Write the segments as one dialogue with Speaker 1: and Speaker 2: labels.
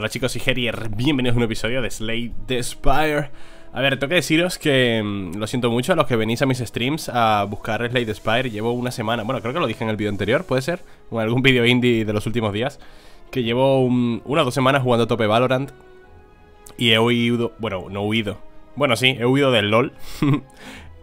Speaker 1: Hola chicos, soy Herier, bienvenidos a un episodio de Slay the Spire. A ver, tengo que deciros que mm, lo siento mucho a los que venís a mis streams a buscar Slay the Spire. Llevo una semana, bueno, creo que lo dije en el vídeo anterior, puede ser O en algún vídeo indie de los últimos días Que llevo una o dos semanas jugando a tope Valorant Y he huido, bueno, no huido. Bueno, sí, he huido del LoL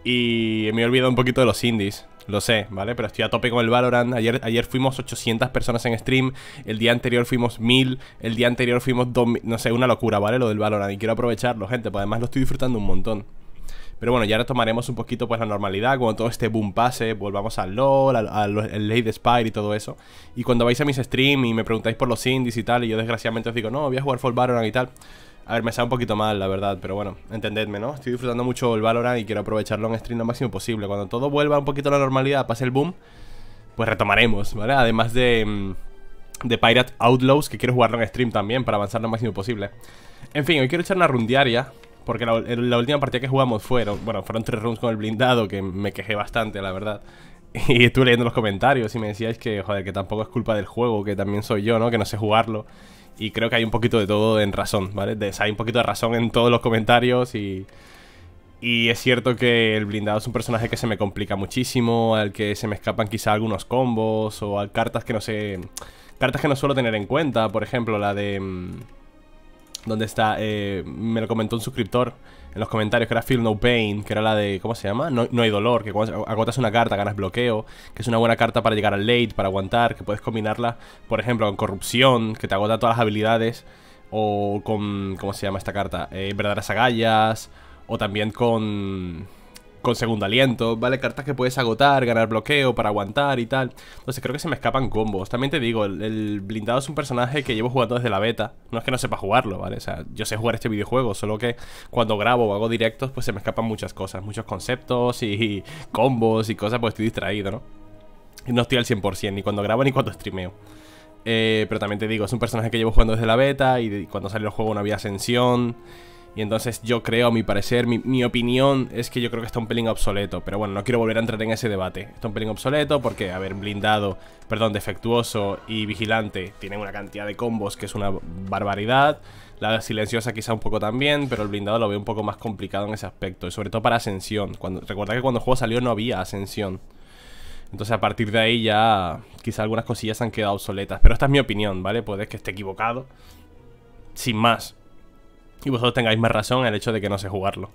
Speaker 1: Y me he olvidado un poquito de los indies lo sé, ¿vale? Pero estoy a tope con el Valorant. Ayer, ayer fuimos 800 personas en stream. El día anterior fuimos 1000. El día anterior fuimos 2000. No sé, una locura, ¿vale? Lo del Valorant. Y quiero aprovecharlo, gente. Pues además lo estoy disfrutando un montón. Pero bueno, ya retomaremos un poquito pues la normalidad Cuando todo este boom pase, volvamos al LoL Al, Lady Spire y todo eso Y cuando vais a mis streams y me preguntáis por los indies y tal Y yo desgraciadamente os digo, no, voy a jugar Full Valorant y tal a ver, me sale un poquito mal, la verdad, pero bueno, entendedme, ¿no? Estoy disfrutando mucho el Valorant y quiero aprovecharlo en stream lo máximo posible. Cuando todo vuelva un poquito a la normalidad, pase el boom, pues retomaremos, ¿vale? Además de, mm, de Pirate Outlaws, que quiero jugarlo en stream también para avanzar lo máximo posible. En fin, hoy quiero echar una rundiaria, porque la, última partida que jugamos fueron, bueno, fueron tres runs con el blindado, que me quejé bastante, la verdad. Y estuve leyendo los comentarios y me decíais que, joder, que tampoco es culpa del juego, que también soy yo, ¿no? Que no sé jugarlo. Y creo que hay un poquito de todo en razón, ¿vale? hay un poquito de razón en todos los comentarios y... Y es cierto que el blindado es un personaje que se me complica muchísimo, al que se me escapan quizá algunos combos o a cartas que no sé... Cartas que no suelo tener en cuenta, por ejemplo, la de... Mm, ¿Dónde está? Eh, me lo comentó un suscriptor en los comentarios que era Feel No Pain, que era la de, ¿cómo se llama? No, hay dolor, que agotas una carta ganas bloqueo, que es una buena carta para llegar al late, para aguantar, que puedes combinarla, por ejemplo, con corrupción, que te agota todas las habilidades, o con, ¿cómo se llama esta carta? Eh, verdaderas agallas, o también con con segundo aliento, ¿vale? Cartas que puedes agotar, ganar bloqueo para aguantar y tal. Entonces creo que se me escapan combos. También te digo, el, blindado es un personaje que llevo jugando desde la beta. No es que no sepa jugarlo, ¿vale? O sea, yo sé jugar este videojuego, solo que cuando grabo o hago directos, pues se me escapan muchas cosas, muchos conceptos y, combos y cosas, pues estoy distraído, ¿no? Y no estoy al 100%, ni cuando grabo ni cuando streameo. Eh, pero también te digo, es un personaje que llevo jugando desde la beta y cuando salió el juego no había ascensión. Y entonces yo creo, a mi parecer, mi, opinión es que yo creo que está un pelín obsoleto. Pero bueno, no quiero volver a entrar en ese debate. Está un pelín obsoleto porque, a ver, blindado, perdón, defectuoso y vigilante tienen una cantidad de combos que es una barbaridad. La silenciosa quizá un poco también, pero el blindado lo veo un poco más complicado en ese aspecto. Y sobre todo para ascensión. Cuando, recuerda que cuando el juego salió no había ascensión. Entonces a partir de ahí ya quizá algunas cosillas han quedado obsoletas. Pero esta es mi opinión, ¿vale? Puede que esté equivocado. Sin más. Y vosotros tengáis más razón en el hecho de que no sé jugarlo.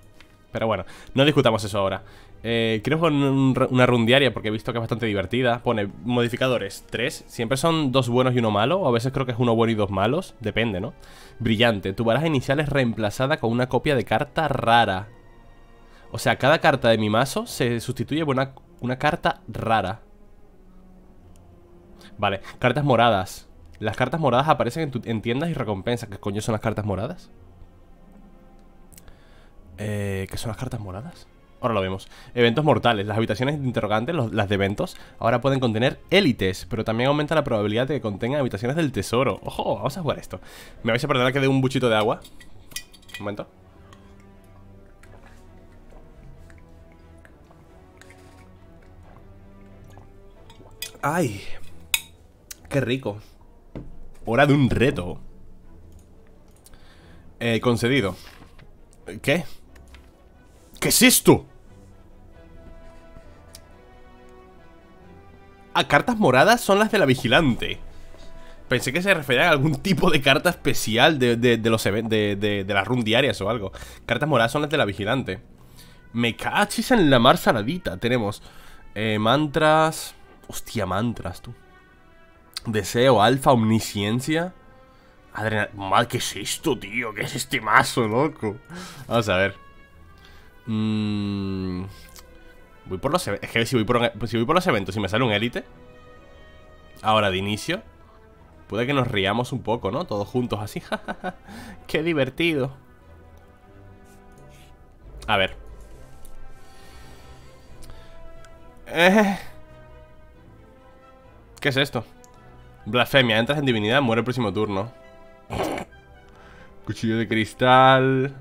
Speaker 1: Pero bueno, no discutamos eso ahora. Eh, quiero jugar una rundiaria porque he visto que es bastante divertida. Pone modificadores 3. Siempre son dos buenos y uno malo. O a veces creo que es uno bueno y dos malos. Depende, ¿no? Brillante. Tu baraja inicial es reemplazada con una copia de carta rara. O sea, cada carta de mi mazo se sustituye por una, una carta rara. Vale, cartas moradas. Las cartas moradas aparecen en, en tiendas y recompensas. ¿Qué coño son las cartas moradas? Eh, ¿Qué son las cartas moradas? Ahora lo vemos. Eventos mortales. Las habitaciones interrogantes, las de eventos, ahora pueden contener élites, pero también aumenta la probabilidad de que contengan habitaciones del tesoro. Ojo, vamos a jugar esto. Me vais a perdonar que dé un buchito de agua. Un momento. ¡Ay! ¡Qué rico! Hora de un reto. Eh, concedido. ¿Qué? ¿Qué es esto? Ah, cartas moradas son las de la vigilante Pensé que se refería a algún tipo de carta especial de, los de, de, las run diarias o algo Cartas moradas son las de la vigilante Me cachis en la mar saladita Tenemos eh, mantras Hostia, mantras, tú Deseo, alfa, omnisciencia Adrenalina ¿qué es esto, tío? ¿Qué es este mazo, loco? Vamos a ver Mm, voy por los Es que si voy por, si voy por los eventos y me sale un élite Ahora de inicio Puede que nos riamos un poco, ¿no? Todos juntos así Qué divertido A ver eh. ¿Qué es esto? Blasfemia, entras en divinidad, muere el próximo turno Cuchillo de cristal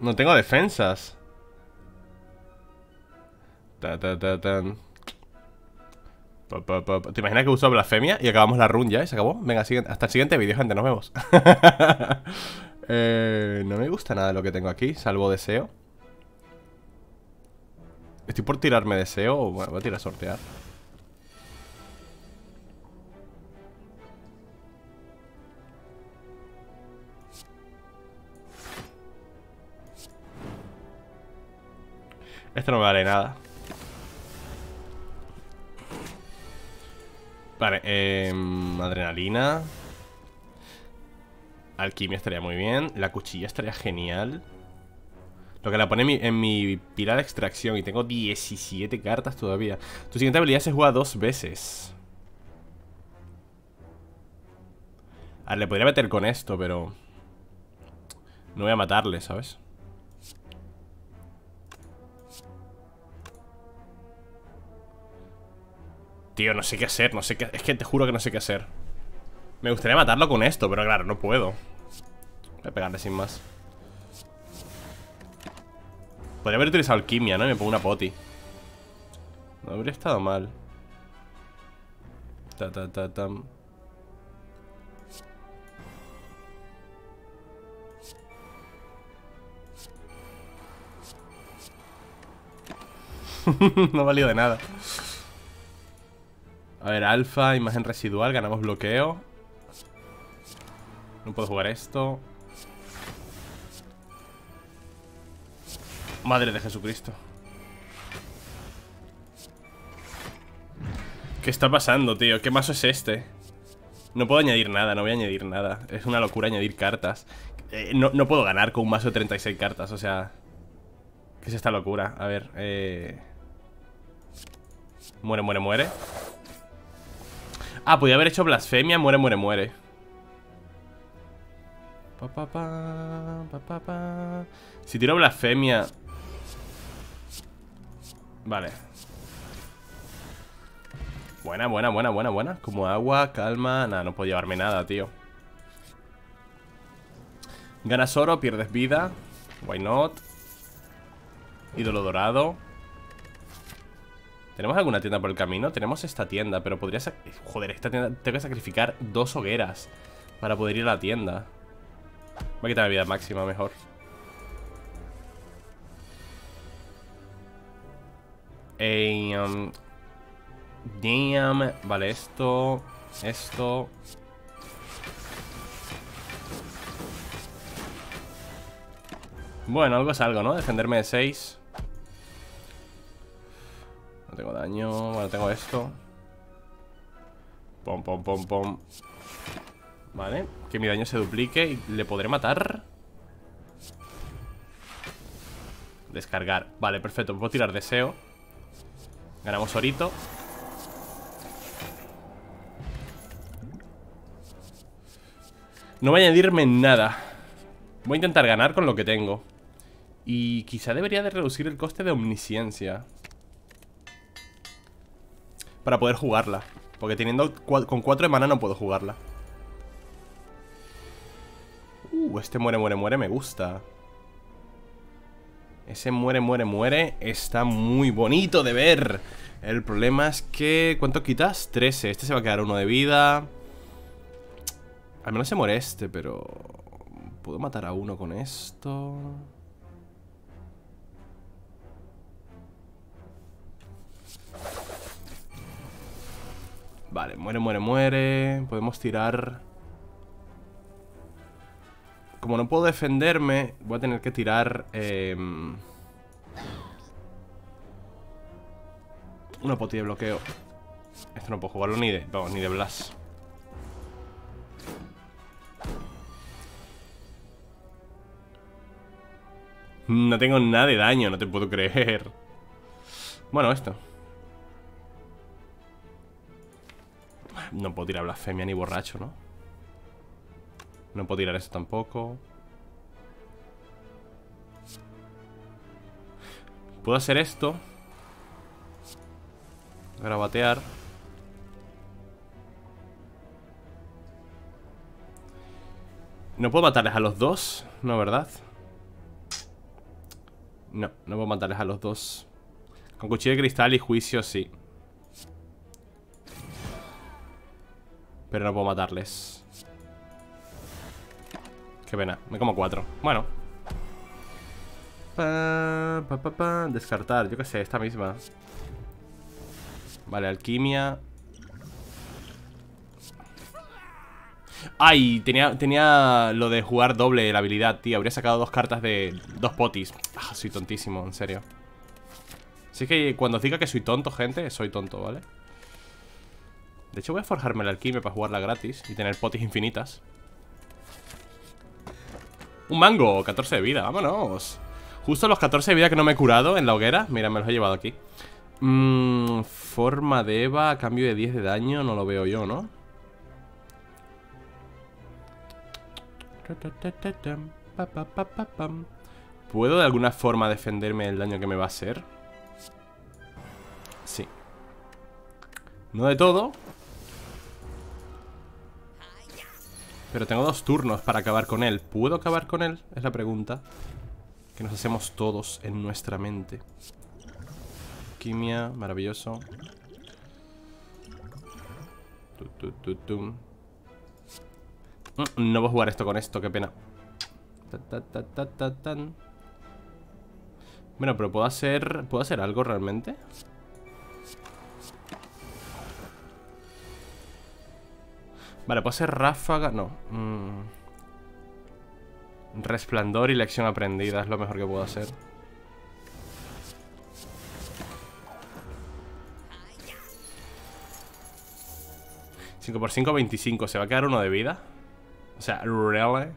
Speaker 1: no tengo defensas. Ta, ta, ta, ¿Te imaginas que uso blasfemia y acabamos la run ya y se acabó? Venga, hasta el siguiente vídeo, gente, nos vemos. eh, no me gusta nada lo que tengo aquí, salvo deseo. Estoy por tirarme deseo bueno, voy a tirar a sortear. Esto no me vale nada. Vale, eh, adrenalina. Alquimia estaría muy bien. La cuchilla estaría genial. Lo que la pone en mi, en mi pila de extracción Y tengo 17 cartas todavía. Tu siguiente habilidad se juega dos veces. A ver, le podría meter con esto, pero No voy a matarle, ¿sabes? Tío, no sé qué hacer, no sé qué... Es que te juro que no sé qué hacer. Me gustaría matarlo con esto, pero claro, no puedo. Voy a pegarle sin más. Podría haber utilizado alquimia, ¿no? Y me pongo una poti. No habría estado mal. Ta ta ta tam. No ha valido de nada a ver, alfa, imagen residual, ganamos bloqueo No puedo jugar esto Madre de Jesucristo ¿Qué está pasando, tío? ¿Qué mazo es este? No puedo añadir nada, no voy a añadir nada Es una locura añadir cartas eh, no, no, puedo ganar con un mazo de 36 cartas, o sea... ¿Qué es esta locura? A ver, eh... Muere, muere, muere Ah, podía haber hecho blasfemia, muere, muere, muere. Si tiro blasfemia. Vale. Buena, buena, buena, buena, buena. Como agua, calma. Nada, no puedo llevarme nada, tío. Ganas oro, pierdes vida. Why not Ídolo dorado ¿Tenemos alguna tienda por el camino? Tenemos esta tienda, pero podría... Joder, esta tienda... Tengo que sacrificar dos hogueras para poder ir a la tienda. Voy a quitar la vida máxima mejor. um, damn. Vale, esto... Esto... Bueno, algo es algo, ¿no? Defenderme de 6 tengo daño. Bueno, tengo esto. Pom, pom, pom, pom. Vale. Que mi daño se duplique y le podré matar. Descargar. Vale, perfecto. Puedo tirar deseo. Ganamos orito. No voy a añadirme nada. Voy a intentar ganar con lo que tengo. Y quizá debería de reducir el coste de omnisciencia para poder jugarla. Porque teniendo con 4 de mana no puedo jugarla. Uh, este muere, muere, muere, me gusta. Ese muere, muere, muere está muy bonito de ver. El problema es que... ¿Cuánto quitas? 13. Este se va a quedar uno de vida. Al menos se muere este, pero... ¿Puedo matar a uno con esto? Vale, muere, muere, muere. Podemos tirar. Como no puedo defenderme Voy a tener que tirar eh... Una poti de bloqueo. Esto no puedo jugarlo ni de, ni de blast. No tengo nada de daño, no te puedo creer. Bueno, esto No puedo tirar blasfemia ni borracho, ¿no? No puedo tirar eso tampoco. Puedo hacer esto. Grabatear. No puedo matarles a los dos No, ¿verdad? No, no puedo matarles a los dos. Con cuchillo de cristal y juicio sí Pero no puedo matarles. Qué pena, me como cuatro. Bueno. Descartar, yo qué sé, esta misma. Vale, alquimia. Ay, tenía, tenía lo de jugar doble la habilidad, tío. Habría sacado dos cartas de... Dos potis. Ah, Soy tontísimo, en serio. Así que cuando diga que soy tonto, gente Soy tonto, ¿vale? De hecho voy a forjarme la alquimia para jugarla gratis Y tener potis infinitas Un mango, 14 de vida, vámonos Justo los 14 de vida que no me he curado en la hoguera Mira, me los he llevado aquí Mmm, forma de Eva, cambio de 10 de daño No lo veo yo, ¿no? ¿Puedo de alguna forma defenderme del daño que me va a hacer? Sí No de todo Pero tengo dos turnos para acabar con él. ¿Puedo acabar con él? Es la pregunta Que nos hacemos todos en nuestra mente. Quimia, maravilloso. Mm, no voy a jugar esto con esto, qué pena. Bueno, pero ¿puedo hacer, ¿puedo hacer algo realmente? Vale, ¿puedo hacer ráfaga? No mm. Resplandor y lección aprendida Es lo mejor que puedo hacer 5 por 5, 25 ¿Se va a quedar uno de vida? O sea, really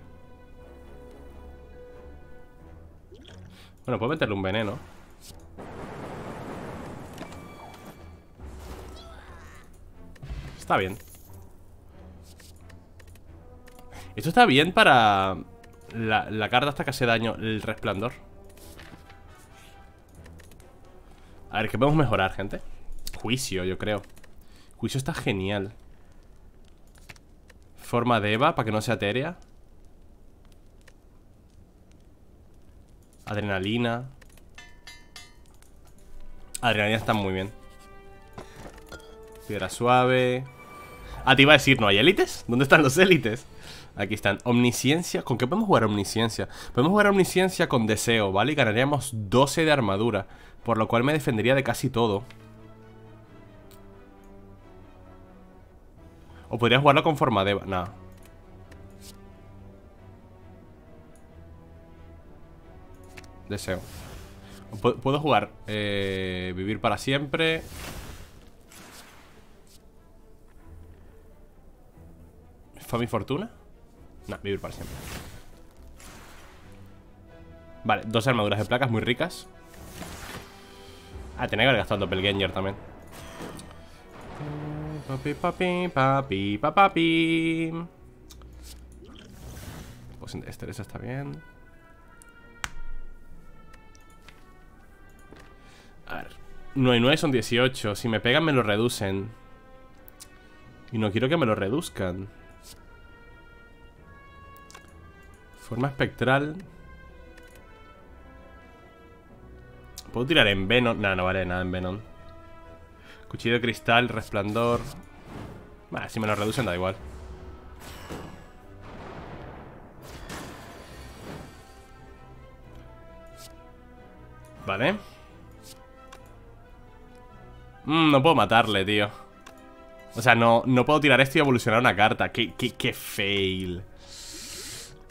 Speaker 1: Bueno, puedo meterle un veneno Está bien Esto está bien para la, carta hasta que hace daño El resplandor. A ver, ¿qué podemos mejorar, gente? Juicio, yo creo. Juicio está genial. Forma de Eva, para que no sea etérea Adrenalina. Adrenalina está muy bien. Piedra suave. Ah, te iba a decir, ¿no hay élites? ¿Dónde están los élites? Aquí están, omnisciencia ¿Con qué podemos jugar omnisciencia? Podemos jugar omnisciencia con deseo, ¿vale? Y ganaríamos 12 de armadura Por lo cual me defendería de casi todo O podría jugarlo con forma de... Nada. Deseo. Puedo jugar eh, Vivir para siempre ¿Fami Fortuna? No, vivir para siempre Vale, dos armaduras de placas muy ricas Ah, tenía que haber gastado el Doppelganger también Papi, papi, papi, papi. Pues este está bien. A ver. 9 y 9 son 18. Si me pegan me lo reducen. Y no quiero que me lo reduzcan. Forma espectral. ¿Puedo tirar en Venom? No, no vale nada en Venom. Cuchillo de cristal, resplandor Vale, si me lo reducen da igual Vale mm, No puedo matarle, tío O sea, no, no puedo tirar esto y evolucionar una carta Qué, qué, qué fail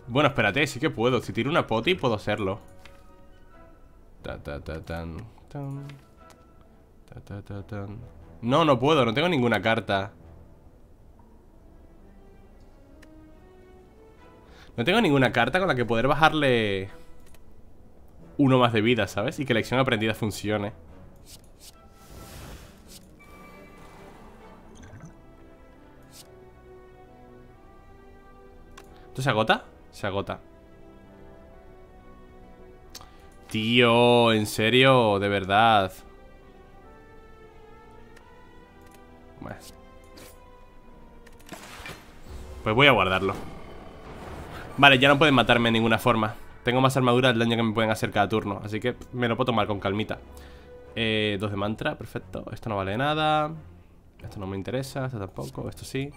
Speaker 1: Bueno, espérate, sí que puedo Si tiro una poti puedo hacerlo ta, ta, ta, tan, tan. No, no puedo, no tengo ninguna carta No tengo ninguna carta con la que poder bajarle Uno más de vida, ¿sabes? Y que la acción aprendida funcione ¿Esto se agota? Se agota. Tío, en serio, de verdad Pues voy a guardarlo. Vale, ya no pueden matarme de ninguna forma. Tengo más armadura del daño que me pueden hacer cada turno Así que me lo puedo tomar con calmita. Eh, Dos de mantra, perfecto. Esto no vale nada. Esto no me interesa, esto tampoco, esto sí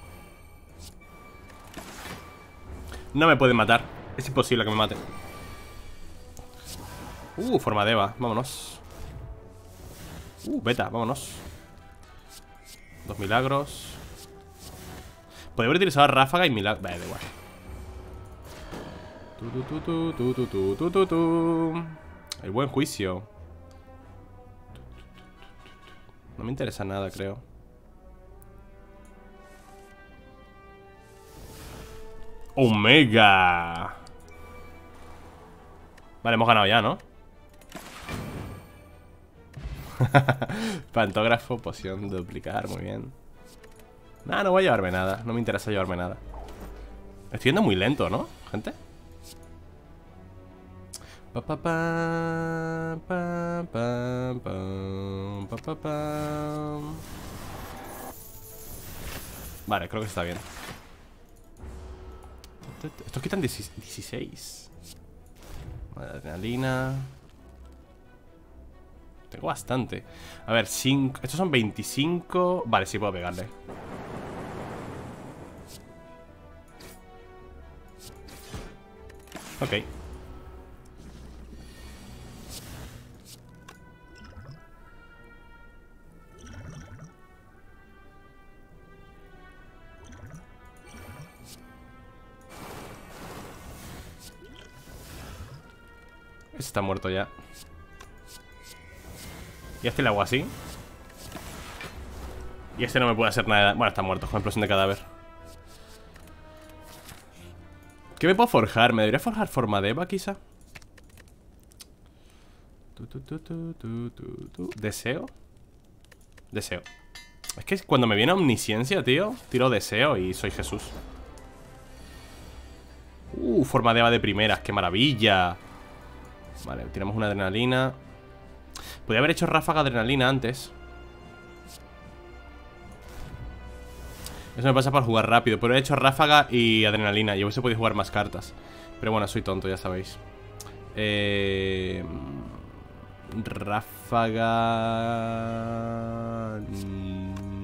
Speaker 1: No me pueden matar. Es imposible que me maten. Uh, forma de Eva, vámonos. Uh, beta, vámonos. Dos milagros. Podría haber utilizado ráfaga y milagro Vale, da igual. El buen juicio. No me interesa nada, creo Omega. Vale, hemos ganado ya, ¿no? Pantógrafo, poción, duplicar, muy bien. Nada, no voy a llevarme nada No me interesa llevarme nada. Estoy yendo muy lento, ¿no, gente? Vale, creo que está bien Estos quitan 16 adrenalina. Tengo bastante. A ver, 5 Estos son 25 Vale, sí puedo pegarle. Ok Está muerto ya. Y este le hago así. Y este no me puede hacer nada. Bueno, está muerto con explosión de cadáver. ¿Qué me puedo forjar? ¿Me debería forjar forma de Eva quizá? ¿Deseo? Deseo. Es que cuando me viene omnisciencia, tío Tiro deseo y soy Jesús. Uh, forma de Eva de primeras, qué maravilla Vale, tiramos una adrenalina. Podría haber hecho ráfaga adrenalina antes. Eso me pasa por jugar rápido Pero he hecho ráfaga y adrenalina. Y hubiese podido jugar más cartas. Pero bueno, soy tonto, ya sabéis. Eh... Ráfaga...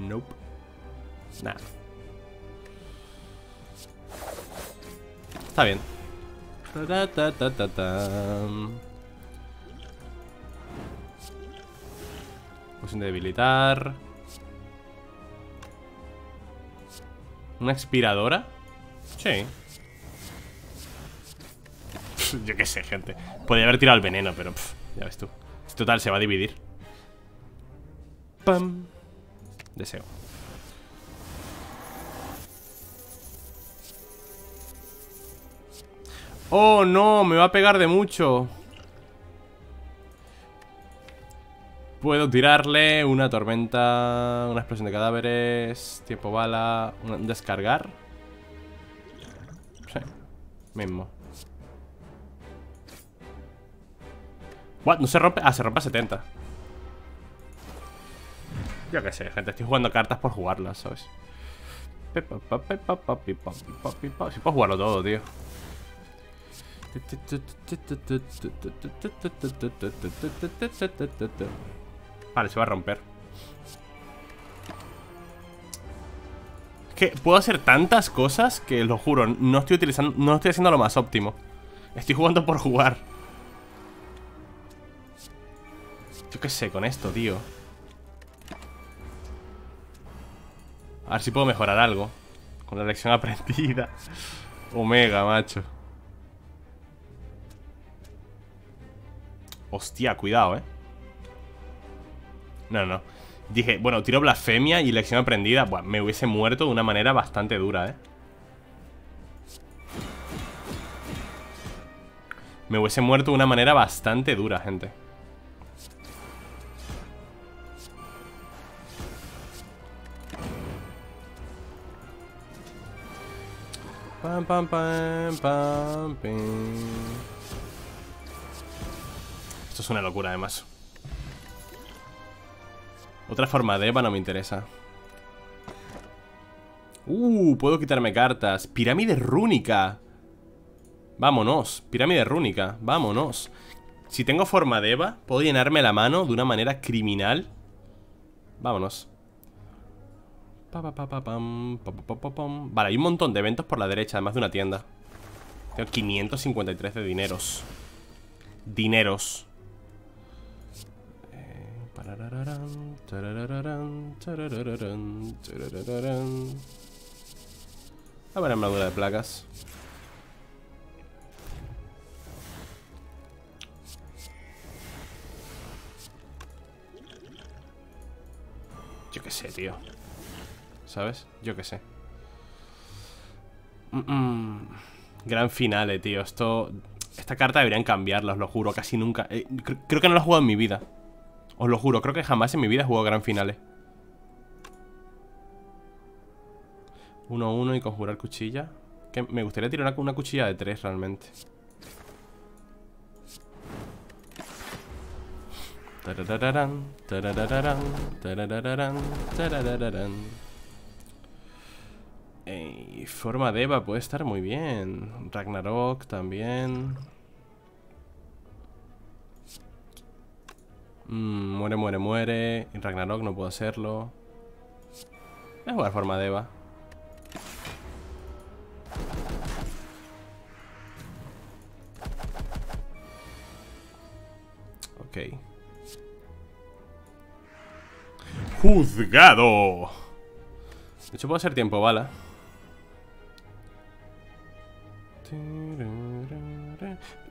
Speaker 1: Nope. Nada Está bien Poción de debilitar. ¿Una expiradora? Sí. Yo qué sé, gente. Podría haber tirado el veneno, pero ya ves tú. Total, se va a dividir. Pam. Deseo. Oh, no, me va a pegar de mucho. Puedo tirarle una tormenta, una explosión de cadáveres, tiempo bala, descargar. Sí, mismo. What? ¿No se rompe? Ah, se rompe a 70. Yo qué sé, gente, estoy jugando cartas por jugarlas, ¿sabes? Si puedo jugarlo todo, tío. Vale, se va a romper. Es que puedo hacer tantas cosas que lo juro, no estoy utilizando, no estoy haciendo lo más óptimo Estoy jugando por jugar. Yo qué sé con esto, tío A ver si puedo mejorar algo Con la lección aprendida. Omega, macho Hostia, cuidado, eh no, no. Dije, bueno, tiro blasfemia y lección aprendida. Me hubiese muerto de una manera bastante dura, ¿eh? Me hubiese muerto de una manera bastante dura, gente. Pam, pam, pam, pam, Esto es una locura, además. Otra forma de Eva no me interesa. Uh, puedo quitarme cartas. Pirámide rúnica. Vámonos, pirámide rúnica. Vámonos. Si tengo forma de Eva, puedo llenarme la mano De una manera criminal. Vámonos. Vale, hay un montón de eventos por la derecha Además de una tienda. Tengo 553 de dineros. Dineros. A ver, armadura de placas. Yo qué sé, tío. ¿Sabes? Yo qué sé. Gran finale, tío. Esto. Esta carta deberían cambiarla, os lo juro. Casi nunca. Eh, creo que no lo he jugado en mi vida. Os lo juro, creo que jamás en mi vida he jugado gran finales. 1-1 y conjurar cuchilla. Que me gustaría tirar una, cuchilla de 3 realmente. Y forma de Eva puede estar muy bien. Ragnarok también. Mm, muere, muere, muere. En Ragnarok no puedo hacerlo. Voy a jugar forma de Eva. Ok. Juzgado. De hecho puedo hacer tiempo bala.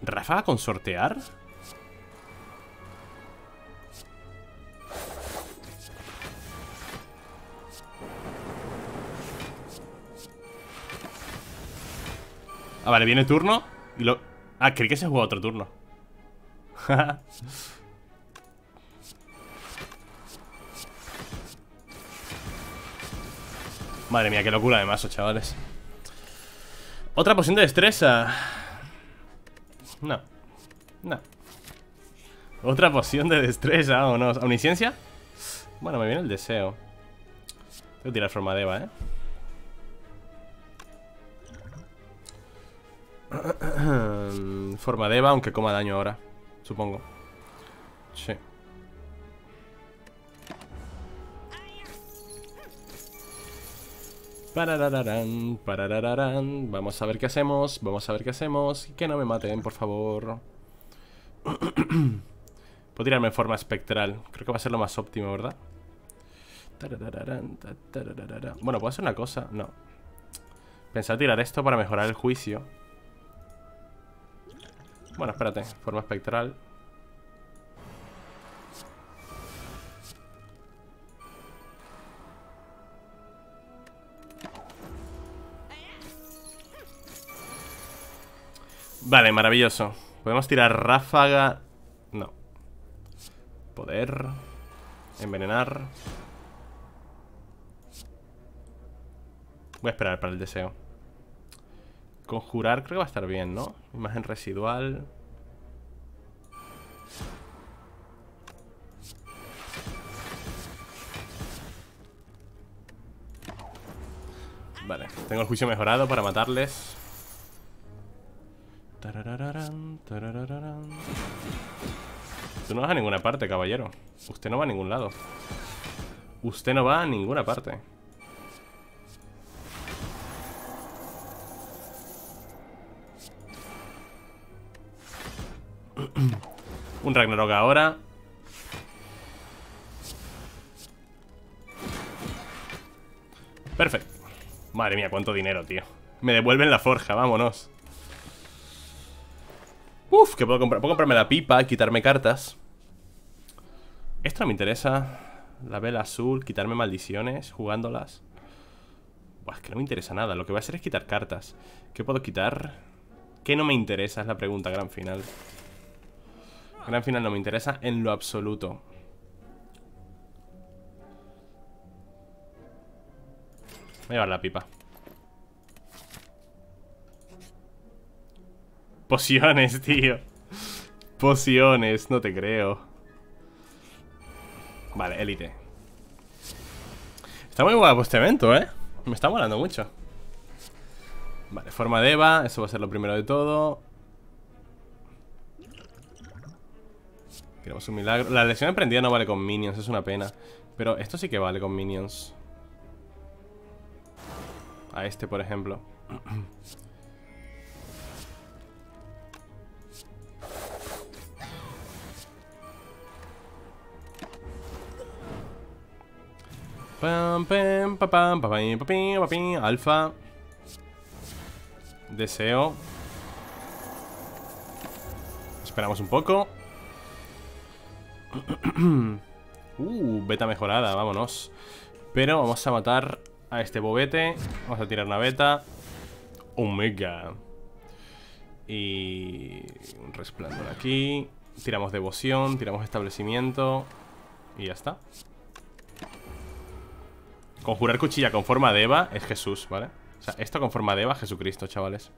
Speaker 1: ¿Rafa con sortear? Ah, vale, viene turno y lo... Ah, creí que se juega otro turno. Madre mía, qué locura de mazo, chavales. Otra poción de destreza. No. No. Otra poción de destreza, vámonos. ¿Omnisciencia? Bueno, me viene el deseo. Tengo que tirar forma de Eva, eh Forma de Eva, aunque coma daño ahora Supongo. Sí. Parararán, parararán. Vamos a ver qué hacemos Vamos a ver qué hacemos. Que no me maten, por favor. Puedo tirarme en forma espectral. Creo que va a ser lo más óptimo, ¿verdad? Bueno, puedo hacer una cosa No. Pensaba tirar esto para mejorar el juicio bueno, espérate, forma espectral. Vale, maravilloso. Podemos tirar ráfaga No. Poder. Envenenar. Voy a esperar para el deseo Conjurar creo que va a estar bien, ¿no? Imagen residual. Vale, tengo el juicio mejorado para matarles. Tú no vas a ninguna parte, caballero. Usted no va a ningún lado. Usted no va a ninguna parte Un Ragnarok ahora. Perfecto. Madre mía, cuánto dinero, tío. Me devuelven la forja, vámonos. Uf, que puedo comprar Puedo comprarme la pipa, quitarme cartas. Esto no me interesa. La vela azul, quitarme maldiciones Jugándolas. Buah, es que no me interesa nada. Lo que voy a hacer es quitar cartas. ¿Qué puedo quitar? ¿Qué no me interesa? Es la pregunta, gran final Gran final no me interesa en lo absoluto. Voy a llevar la pipa. Pociones, tío. Pociones, no te creo. Vale, élite. Está muy guapo este evento, ¿eh? Me está molando mucho. Vale, forma de Eva. Eso va a ser lo primero de todo. Queremos un milagro. La lesión emprendida no vale con minions, es una pena. Pero esto sí que vale con minions. A este, por ejemplo. Pam, pam, pam, pam, pam, Alfa. Deseo. Esperamos un poco. uh, beta mejorada, vámonos. Pero vamos a matar a este bobete. Vamos a tirar una beta. Omega. Y un resplandor aquí. Tiramos devoción, tiramos establecimiento. Y ya está. Conjurar cuchilla con forma de Eva es Jesús, ¿vale? O sea, esto con forma de Eva, Jesucristo, chavales.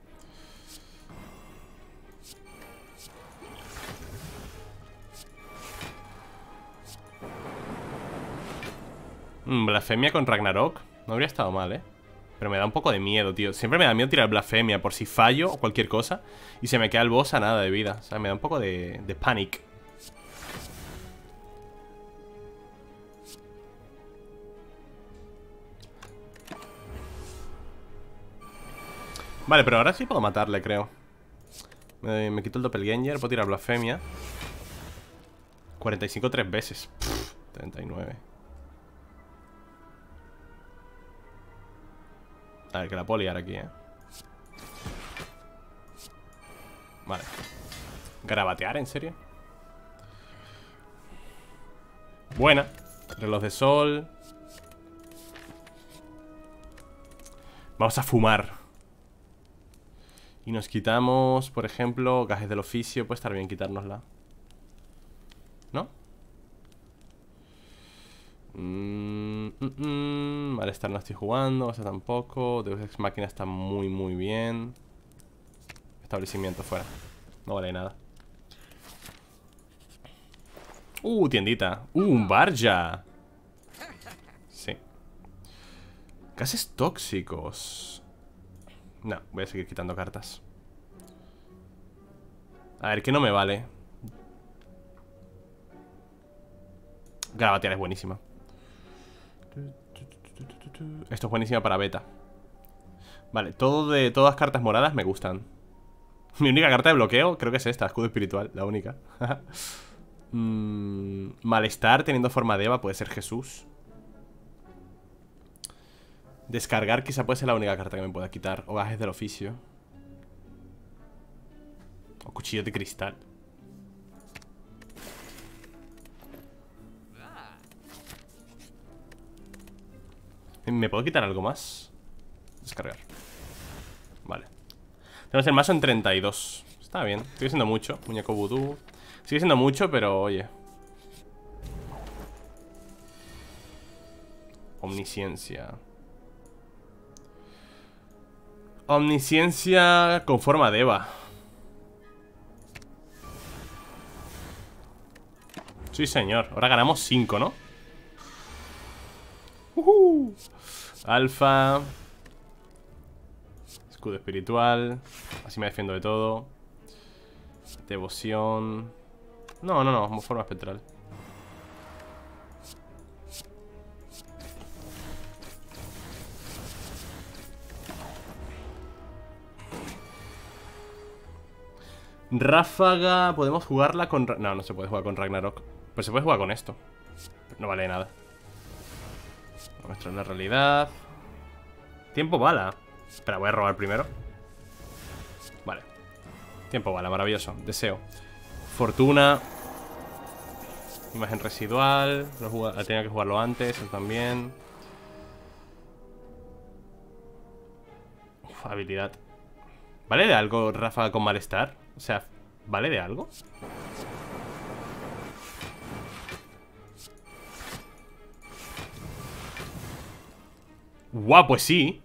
Speaker 1: Mm, blasfemia con Ragnarok. No habría estado mal, ¿eh? Pero me da un poco de miedo, tío. Siempre me da miedo tirar blasfemia por si fallo o cualquier cosa Y se me queda el boss a nada de vida. O sea, me da un poco de, panic. Vale, pero ahora sí puedo matarle, creo. Me, quito el doppelganger, puedo tirar blasfemia. 45 tres veces. 39 A ver, que la puedo liar aquí, ¿eh? Vale ¿Grabatear, en serio? Buena Reloj de sol Vamos a fumar Y nos quitamos, por ejemplo Gajes del oficio, puede estar bien quitárnosla ¿No? Mmm, mmm, Malestar no estoy jugando, o sea, tampoco. Deus Ex Máquina está muy, muy bien. Establecimiento fuera. No vale nada. Uh, tiendita. Uh, un barja. Sí. Gases tóxicos. No, voy a seguir quitando cartas. A ver, ¿qué no me vale? Grabatear es buenísima. Esto es buenísima para beta. Vale, todo de todas cartas moradas me gustan. Mi única carta de bloqueo creo que es esta, escudo espiritual, la única. Mm, Malestar teniendo forma de Eva puede ser Jesús. Descargar quizá puede ser la única carta que me pueda quitar. O gajes del oficio. O cuchillo de cristal ¿Me puedo quitar algo más? Descargar. Vale. Tenemos el mazo en 32 Está bien, sigue siendo mucho Muñeco vudú. Sigue siendo mucho, pero oye. Omnisciencia. Omnisciencia con forma de Eva. Sí, señor. Ahora ganamos 5, ¿no? Alfa. Escudo espiritual. Así me defiendo de todo. Devoción. No, no, no, forma espectral. Ráfaga, podemos jugarla con... No, no se puede jugar con Ragnarok Pero se puede jugar con esto No vale nada Muestra la realidad. Tiempo bala. Espera, voy a robar primero. Vale. Tiempo bala, maravilloso. Deseo. Fortuna. Imagen residual. Tenía que jugarlo antes, él también. Uf, habilidad. ¿Vale de algo Rafa con malestar? O sea, ¿vale de algo? Guau, pues sí.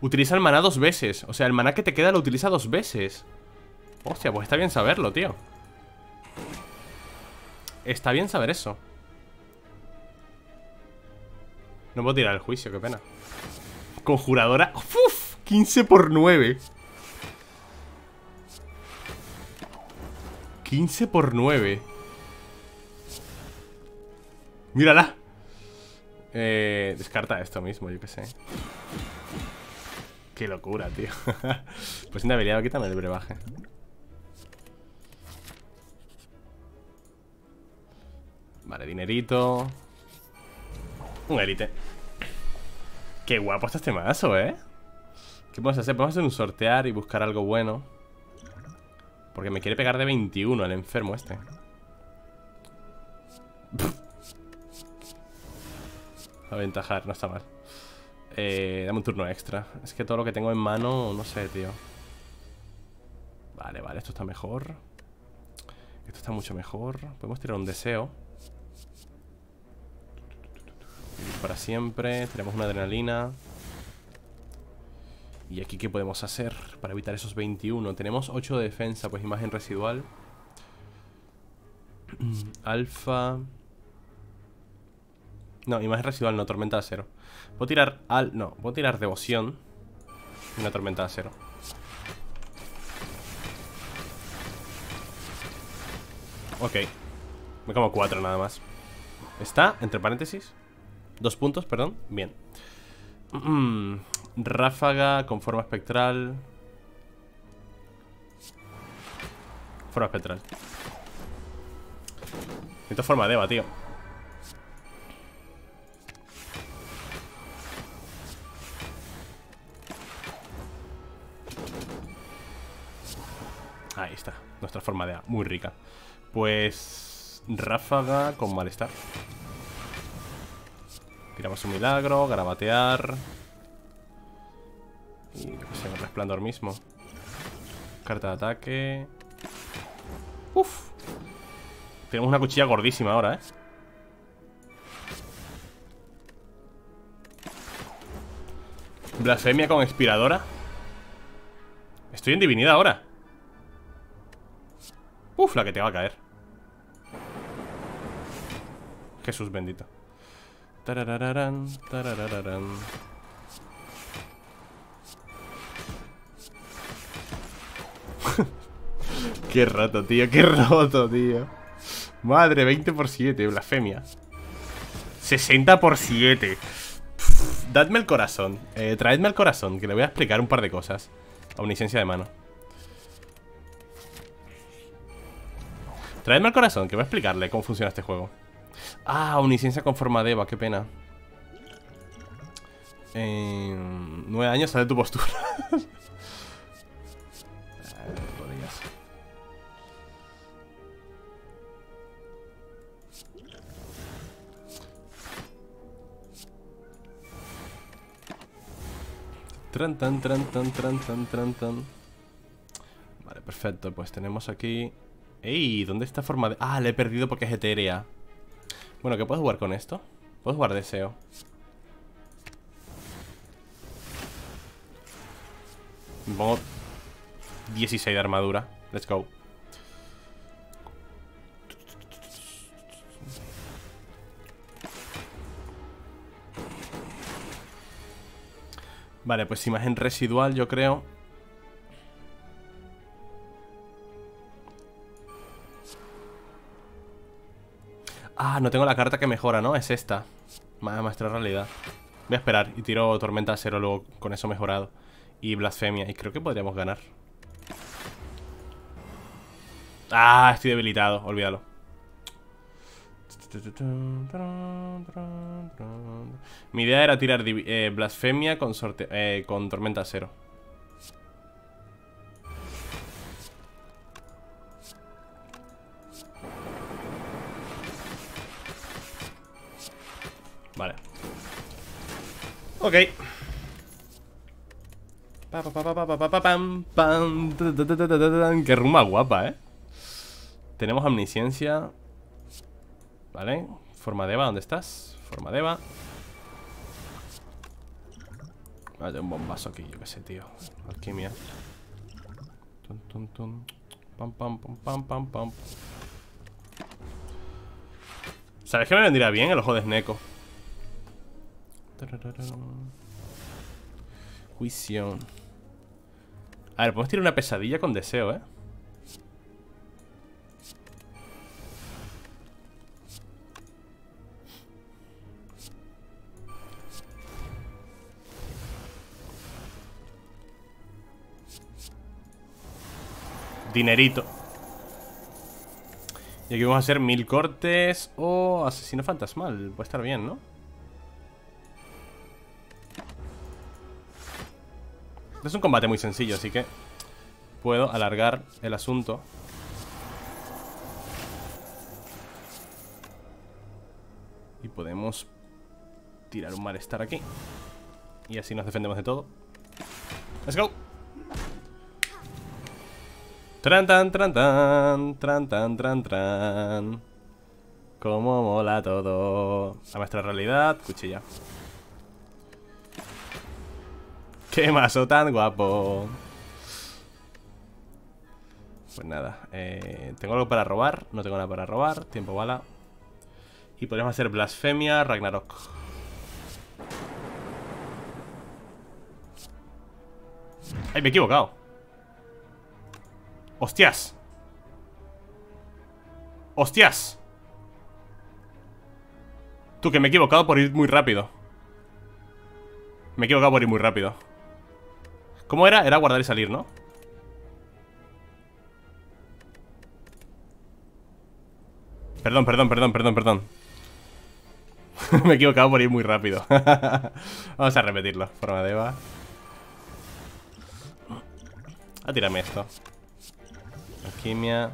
Speaker 1: Utiliza el maná dos veces. O sea, el maná que te queda lo utiliza dos veces. Hostia, pues está bien saberlo, tío. Está bien saber eso. No puedo tirar el juicio, qué pena. Conjuradora. Uf, 15 por 9 15 por 9 Mírala eh, descarta esto mismo, yo que sé. Qué locura, tío. pues una habilidad, quítame el brebaje. Vale, dinerito. Un élite. Qué guapo está este mazo, ¿eh? ¿Qué podemos hacer? Podemos hacer un sortear y buscar algo bueno Porque me quiere pegar de 21 el enfermo este Aventajar, no está mal. Eh, Dame un turno extra. Es que todo lo que tengo en mano, no sé, tío. Vale, vale, esto está mejor. Esto está mucho mejor. Podemos tirar un deseo. Para siempre. Tenemos una adrenalina. ¿Y aquí qué podemos hacer para evitar esos 21? Tenemos 8 de defensa, pues imagen residual. Alfa No, imagen residual, no, tormenta de acero. Puedo tirar al... no, puedo tirar devoción Una tormenta de acero. Ok. Me como 4 nada más. Está, entre paréntesis. Dos puntos, perdón, bien. Ráfaga con forma espectral. Forma espectral. Necesito forma de Eva, tío Ahí está Nuestra forma de Eva, muy rica Pues... Ráfaga con malestar Tiramos un milagro, grabatear y que el resplandor mismo. Carta de ataque. Uf. Tenemos una cuchilla gordísima ahora, ¿eh? Blasfemia con expiradora. Estoy en divinidad ahora. Uf, la que te va a caer. Jesús bendito. Tarararán, tarararán. qué roto, tío, qué roto, tío Madre, 20 por 7, blasfemia 60 por 7 Dadme el corazón eh, Traedme el corazón, que le voy a explicar un par de cosas Omnisciencia de mano Traedme el corazón, que voy a explicarle cómo funciona este juego Ah, omnisciencia con forma de Eva, qué pena En nueve años sale tu postura Tran, tan, tran, tan, tran, tan, tran. Vale, perfecto. Pues tenemos aquí... ¡Ey! ¿Dónde está forma de...? Ah, le he perdido porque es etérea. Bueno, ¿qué puedo jugar con esto? Puedo jugar deseo. Me pongo 16 de armadura. Let's go. Vale, pues imagen residual yo creo Ah, no tengo la carta que mejora, ¿no? Es esta. Maestra realidad. Voy a esperar y tiro tormenta cero luego con eso mejorado. Y blasfemia Y creo que podríamos ganar. Ah, estoy debilitado, olvídalo. Mi idea era tirar eh, blasfemia con, sorte eh, con tormenta cero. Ok. Qué rumba guapa, ¿eh? Tenemos omnisciencia Vale, forma de Eva, ¿dónde estás? Forma de Eva Vaya, un bombazo aquí, yo qué sé, tío Alquimia Pam, pam, pam, pam, pam, pam ¿Sabes que me vendría bien el ojo de Sneco? Juicio A ver, podemos tirar una pesadilla con deseo, ¿eh? Dinerito Y aquí vamos a hacer mil cortes O asesino fantasmal Puede estar bien, ¿no? Es un combate muy sencillo, así que puedo alargar el asunto. Y podemos tirar un malestar aquí. Y así nos defendemos de todo. ¡Let's go! Tran tan tran tan tran tan tran tran Cómo mola todo A nuestra realidad, cuchilla Qué mazo tan guapo. Pues nada eh, Tengo algo para robar No tengo nada para robar Tiempo bala. Y podemos hacer blasfemia Ragnarok. Ay, me he equivocado. ¡Hostias! ¡Hostias! Tú, que me he equivocado por ir muy rápido. Me he equivocado por ir muy rápido ¿Cómo era? Era guardar y salir, ¿no? Perdón, perdón, perdón, perdón, perdón. Me he equivocado por ir muy rápido. Vamos a repetirlo. Forma de Eva. A tirarme esto. Alquimia.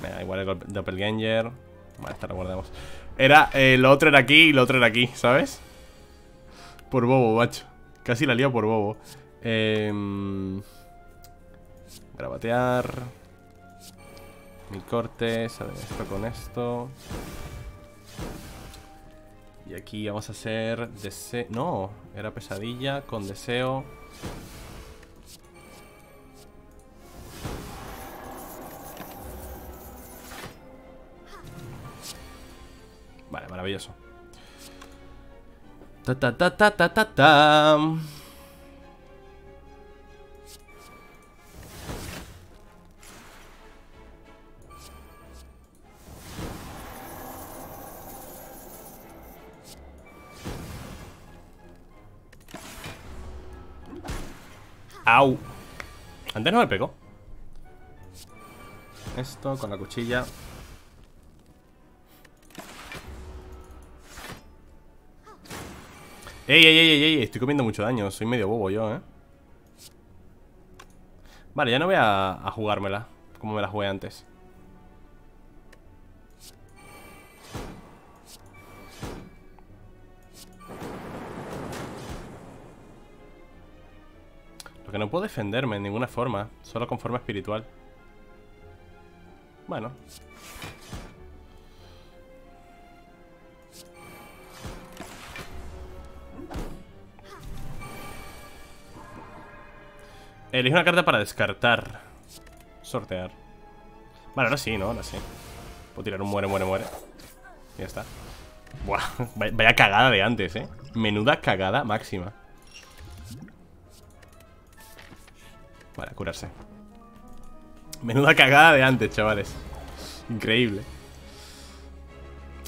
Speaker 1: Venga, igual el Doppelganger. Vale, esta la guardamos. Era, eh, lo otro era aquí y lo otro era aquí, ¿sabes? Por bobo, macho Casi la lío por bobo. Eh, Grabatear. Mil cortes A ver, esto con esto Y aquí vamos a hacer Deseo, no, era pesadilla Con deseo. Vale, maravilloso. Ta ta ta ta ta ta ta. Au. Antes no me pegó. Esto con la cuchilla. Ey, ey, ey, ey, estoy comiendo mucho daño Soy medio bobo yo, eh. Vale, ya no voy a, a jugármela Como me la jugué antes. Lo que no puedo defenderme en ninguna forma Solo con forma espiritual. Bueno Elige una carta para descartar. Sortear. Vale, ahora sí, ¿no? Ahora sí. Puedo tirar un muere, muere, muere. Ya está. Buah, vaya cagada de antes, ¿eh? Menuda cagada máxima. Vale, curarse. Menuda cagada de antes, chavales. Increíble.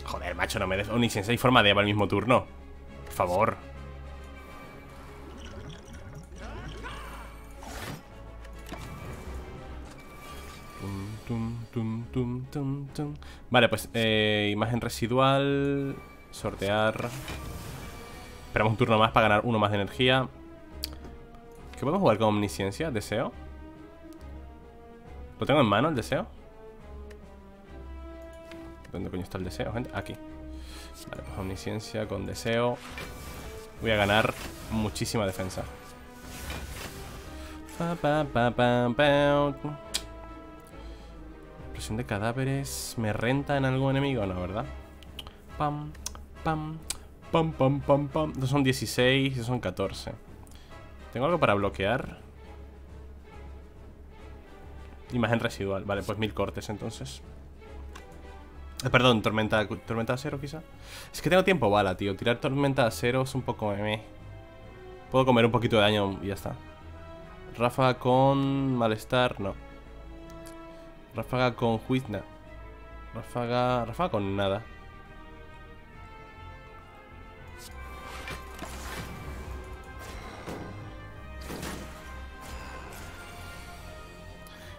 Speaker 1: Joder, macho, no me des Omniscience hay forma de al mismo turno. Por favor Vale, pues eh, imagen residual Sortear Esperamos un turno más para ganar uno más de energía ¿Qué podemos jugar con omnisciencia? ¿Deseo? ¿Lo tengo en mano el deseo? ¿Dónde coño está el deseo, gente? Aquí Vale, pues omnisciencia con deseo Voy a ganar muchísima defensa pa, pa, pa, de cadáveres. ¿Me renta en algún enemigo? No, ¿verdad? Pam, pam, pam, pam, pam, pam. Son 16, estos son 14. ¿Tengo algo para bloquear? Imagen residual. Vale, pues mil cortes entonces. Eh, perdón, tormenta, tormenta de acero quizá. Es que tengo tiempo bala, tío. Tirar tormenta de acero es un poco meme. Puedo comer un poquito de daño y ya está. Rafa con malestar, no. Ráfaga con Huizna. Ráfaga... Ráfaga con nada.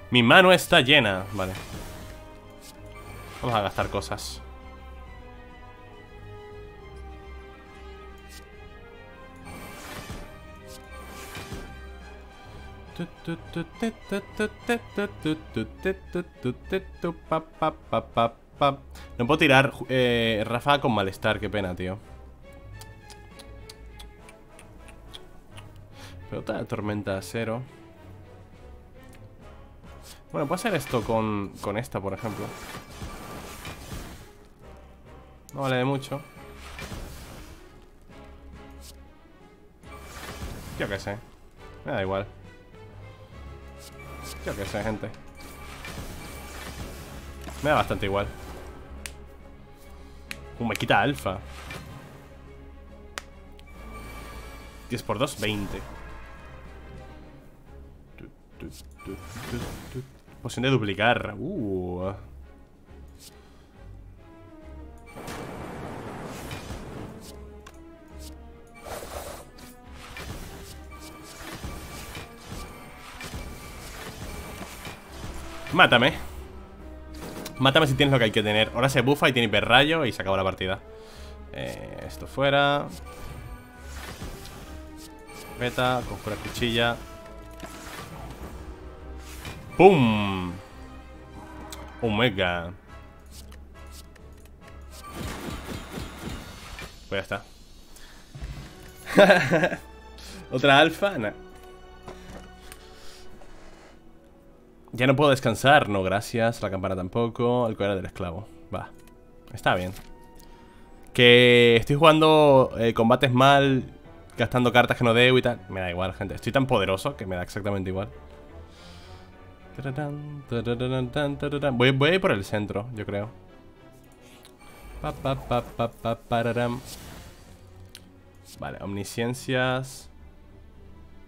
Speaker 1: Mi mano está llena. Vale. Vamos a gastar cosas. No puedo tirar eh, Rafa con malestar, qué pena, tío. Pelota de tormenta cero. Bueno, puedo hacer esto con, con esta, por ejemplo. No vale de mucho. Yo qué sé. Me da igual. Yo qué sé, gente. Me da bastante igual. Uh, me quita alfa. 10 por 2, 20. Poción de duplicar. Uh. Mátame. Mátame si tienes lo que hay que tener. Ahora se bufa y tiene hiperrayo y se acabó la partida. Eh, Esto fuera. Beta, con cuchilla. ¡Pum! Omega Pues ya está. ¿Otra alfa? Ya no puedo descansar, no, gracias. La campana tampoco, el collar del esclavo. Va, está bien. Que estoy jugando eh, combates mal Gastando cartas que no debo y tal. Me da igual, gente, estoy tan poderoso Que me da exactamente igual. Voy, voy a ir por el centro, yo creo. Vale, omnisciencias.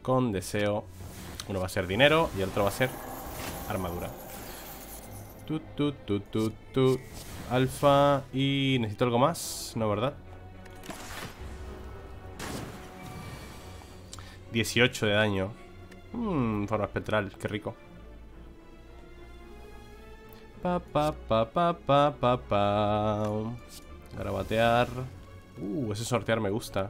Speaker 1: Con deseo. Uno va a ser dinero y el otro va a ser armadura. Tu, tu, tu, tu, tu. Alfa y... ¿Necesito algo más? No, ¿verdad? 18 de daño. Mmm, forma espectral, qué rico. Pa, pa, pa, pa, pa, pa, pa. Garabatear. Uh, ese sortear me gusta.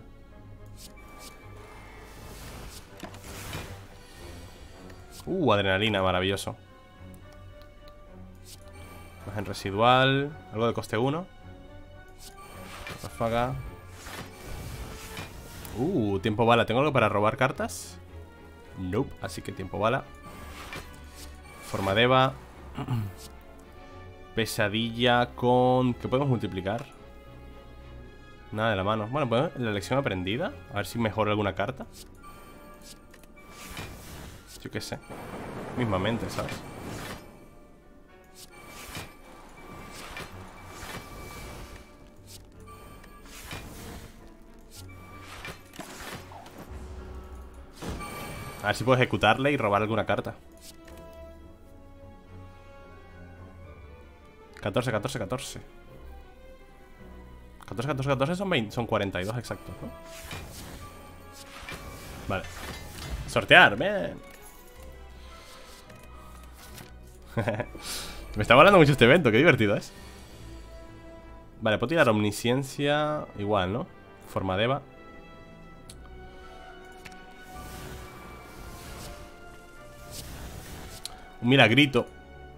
Speaker 1: Uh, adrenalina, maravilloso. En residual. Algo de coste 1. Ráfaga. Uh, tiempo bala. ¿Tengo algo para robar cartas? Nope, así que tiempo bala. Forma Deva. Pesadilla con... ¿Qué podemos multiplicar? Nada de la mano. Bueno, pues la lección aprendida. A ver si mejora alguna carta. Yo qué sé. Mismamente, ¿sabes? A ver si puedo ejecutarle y robar alguna carta. 14, 14, 14. 14, 14, 14 son 20, son 42 exactos, ¿no? Vale. Sortear, ven. Me está volando mucho este evento, qué divertido es. Vale, puedo tirar omnisciencia. Igual, ¿no? Forma de Eva. Milagrito.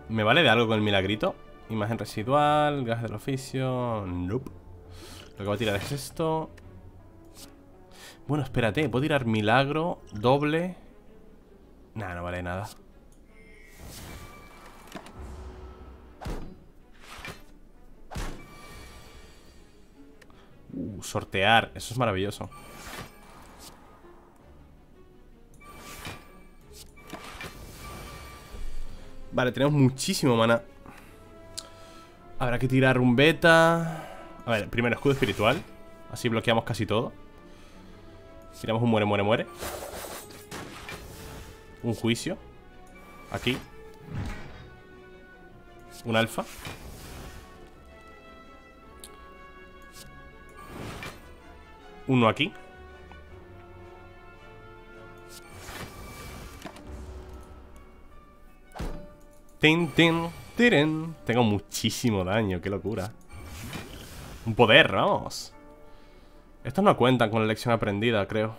Speaker 1: ¿Me vale de algo con el milagrito? Imagen residual, gas del oficio. Nope. Lo que voy a tirar es esto. Bueno, espérate, puedo tirar milagro, doble. Nah, no vale nada. Uh, sortear, eso es maravilloso Vale, tenemos muchísimo mana Habrá que tirar un beta. A ver, primero escudo espiritual. Así bloqueamos casi todo. Tiramos un muere, muere, muere. Un juicio. Aquí. Un alfa. Uno aquí Tin, tin, tiren. Tengo muchísimo daño, qué locura. Un poder, vamos. Estos no cuentan con la lección aprendida, creo.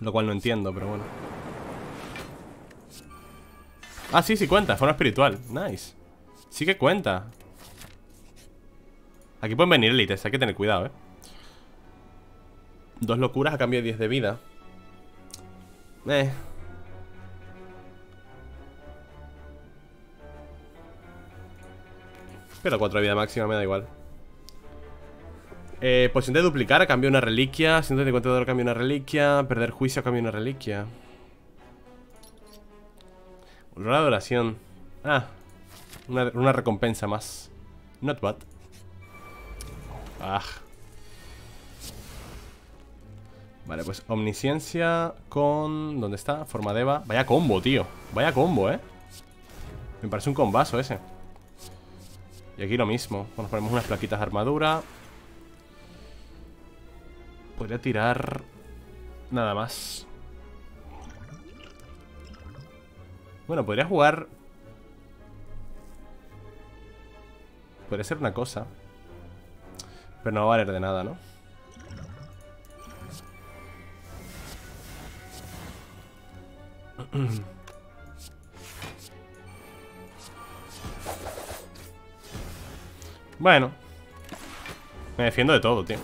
Speaker 1: Lo cual no entiendo, pero bueno. Ah, sí, sí cuenta, forma espiritual. Nice. Sí que cuenta. Aquí pueden venir élites, hay que tener cuidado, eh. Dos locuras a cambio de 10 de vida. Eh Pero 4 de vida máxima me da igual. Eh, Posición de duplicar a cambio de una reliquia. 150 de oro a cambio de una reliquia. Perder juicio a cambio de una reliquia. Una adoración. Ah una, una recompensa más. Not bad. Ah. Vale, pues omnisciencia con... ¿Dónde está? Forma de Eva. Vaya combo, tío. Vaya combo, ¿eh? Me parece un combazo ese Y aquí lo mismo Nos ponemos unas plaquitas de armadura. Podría tirar... Nada más. Bueno, podría jugar... Podría ser una cosa. Pero no va a valer de nada, ¿no? Bueno. Me defiendo de todo, tío.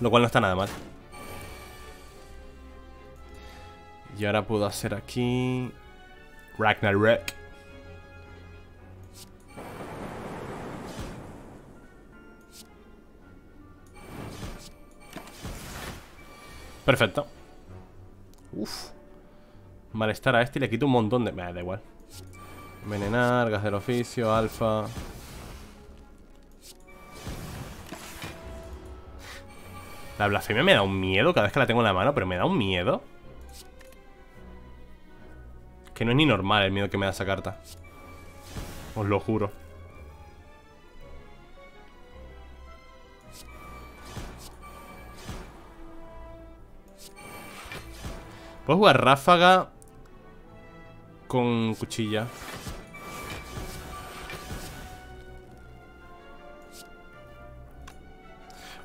Speaker 1: Lo cual no está nada mal. Y ahora puedo hacer aquí Ragnarok. Perfecto. Uf. Malestar a este y le quito un montón de... Me da igual. Envenenar, gas del oficio, alfa La blasfemia me da un miedo cada vez que la tengo en la mano Pero me da un miedo. Que no es ni normal el miedo que me da esa carta. Os lo juro. Puedo jugar ráfaga con cuchilla.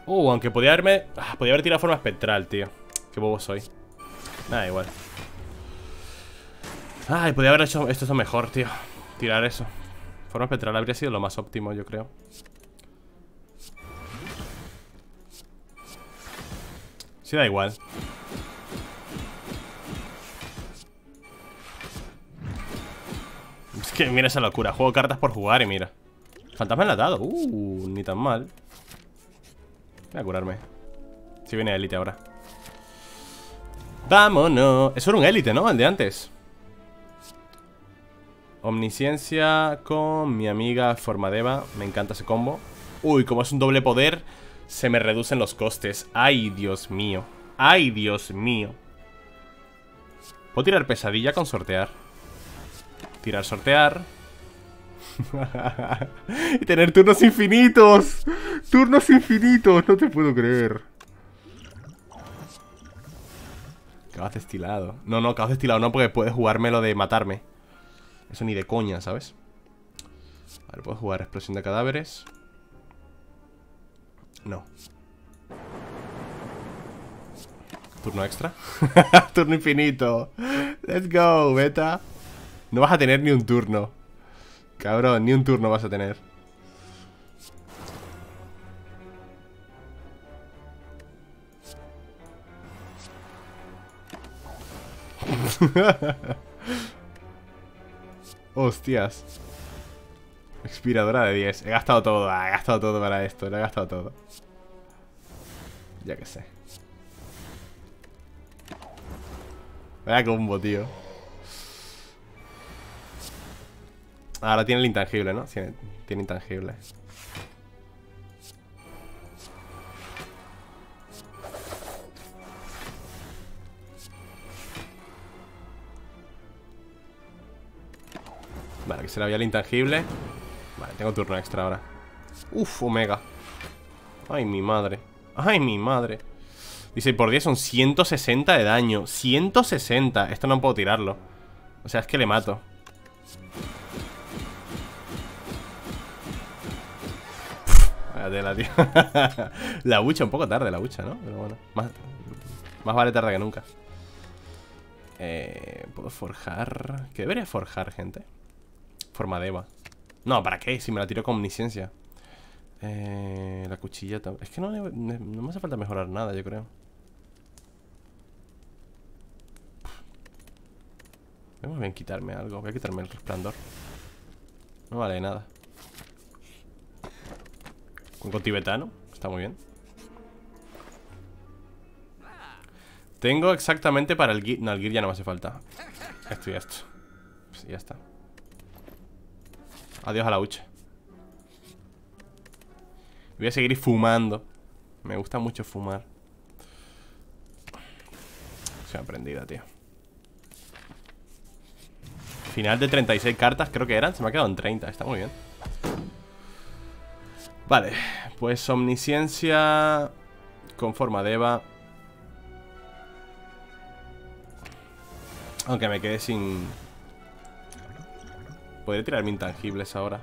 Speaker 1: Uh, aunque podía haberme... Ah, podía haber tirado forma espectral, tío. Qué bobo soy. Nada, igual. Ay, podía haber hecho esto mejor, tío. Tirar eso. Forma espectral habría sido lo más óptimo, yo creo. Sí, da igual. que mira esa locura. Juego cartas por jugar y mira. Fantasma enlatado. Uh, ni tan mal. Voy a curarme. Si viene élite ahora. Vámonos. Eso era un élite, ¿no? El de antes. Omnisciencia con mi amiga Formadeva. Me encanta ese combo. Uy, como es un doble poder, se me reducen los costes. Ay, Dios mío. Ay, Dios mío. ¿Puedo tirar pesadilla con sortear? Tirar, sortear Y tener turnos infinitos. Turnos infinitos, no te puedo creer. Caos destilado. No, no, caos destilado no, porque puedes jugármelo de matarme. Eso ni de coña, ¿sabes? A ver, puedo jugar explosión de cadáveres. No. Turno extra. Turno infinito. Let's go, beta. No vas a tener ni un turno. Cabrón, ni un turno vas a tener. Hostias. Expiradora de 10. He gastado todo. Ah, he gastado todo para esto. Lo he gastado todo. Ya que sé. Vaya combo, tío. Ahora tiene el intangible, ¿no? Tiene, tiene intangible. Vale, que se le había el intangible. Vale, tengo turno extra ahora. Uf, Omega. Ay, mi madre. Ay, mi madre. Dice, por 10 son 160 de daño. 160 Esto no puedo tirarlo. O sea, es que le mato la tío. la bucha, un poco tarde la bucha, ¿no? Pero bueno, más, más vale tarde que nunca. Eh, Puedo forjar ¿Qué debería forjar, gente? Forma de Eva No, ¿para qué? Si me la tiro con omnisciencia eh, La cuchilla Es que no, no me hace falta mejorar nada, yo creo Vamos bien quitarme algo Voy a quitarme el resplandor No vale nada Cuenco tibetano Está muy bien. Tengo exactamente para el gear No, el gear ya no me hace falta. Esto y esto. Pues Ya está. Adiós a la hucha Voy a seguir fumando. Me gusta mucho fumar. Soy aprendida, tío. Final de 36 cartas creo que eran. Se me ha quedado en 30, está muy bien Vale Pues omnisciencia Con forma de Eva Aunque me quede sin... Podría tirarme intangibles ahora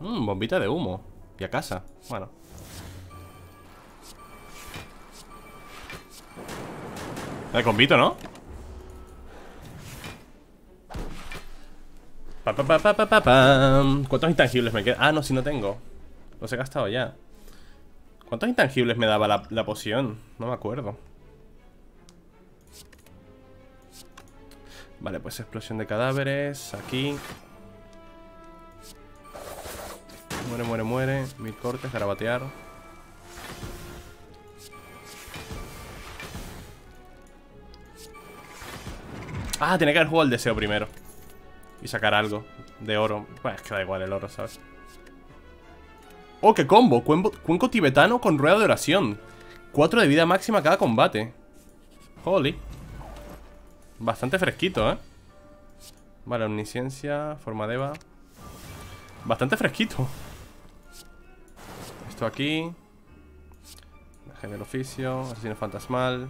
Speaker 1: Mmm, bombita de humo Y a casa, bueno. De convito, ¿no? ¿Cuántos intangibles me quedan? Ah, no, si no tengo. Los he gastado ya. ¿Cuántos intangibles me daba la, la poción? No me acuerdo. Vale, pues explosión de cadáveres Aquí. Muere, muere, muere. Mil cortes, garabatear. Ah, tiene que haber jugado el deseo primero Y sacar algo de oro. Pues que da igual el oro, ¿sabes? Oh, qué combo. Cuenco, tibetano con rueda de oración. 4 de vida máxima cada combate. Holy. Bastante fresquito, ¿eh? Vale, omnisciencia, forma de Eva. Bastante fresquito. Esto aquí. La del oficio Asesino fantasmal